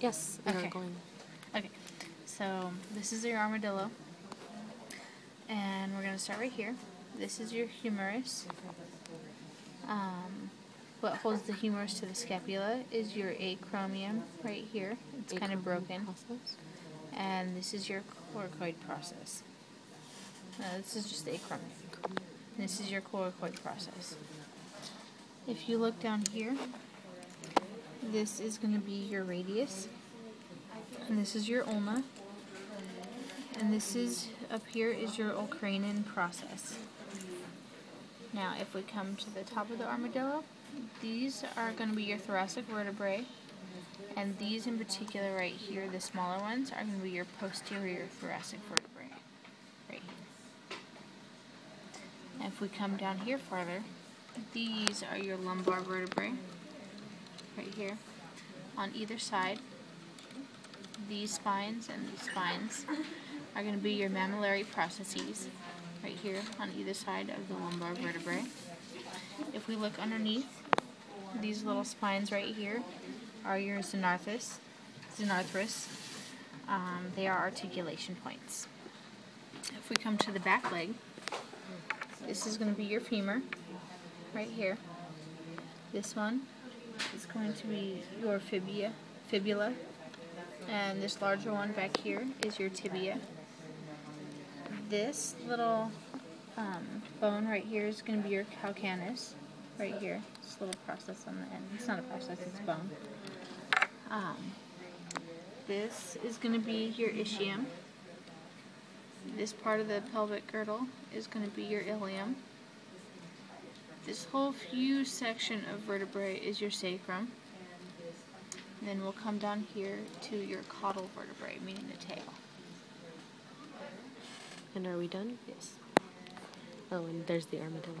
Yes, we Okay. are going. Okay, so this is your armadillo, and we're gonna start right here. This is your humerus. Um, what holds the humerus to the scapula is your acromion right here. It's kind of broken, process. and this is your coracoid process. No, this is just the acromion. This is your coracoid process. If you look down here, this is going to be your radius, and this is your ulna, and this is up here is your olecranon process. Now, if we come to the top of the armadillo, these are going to be your thoracic vertebrae, and these in particular right here, the smaller ones, are going to be your posterior thoracic vertebrae, right here. And if we come down here farther, these are your lumbar vertebrae, right here, on either side. These spines and these spines are going to be your mammillary processes, right here on either side of the lumbar vertebrae. If we look underneath, these little spines right here are your xenarthus, xenarthrus. Um, they are articulation points. If we come to the back leg, this is going to be your femur, right here. This one is going to be your fibula, fibula, and this larger one back here is your tibia. This little um, bone right here is going to be your calcaneus, right here. This little process on the end. It's not a process, it's a bone. Um, this is going to be your ischium. This part of the pelvic girdle is going to be your ilium. This whole fused section of vertebrae is your sacrum. And then we'll come down here to your caudal vertebrae, meaning the tail. And are we done? Yes. Oh, and there's the armadillo.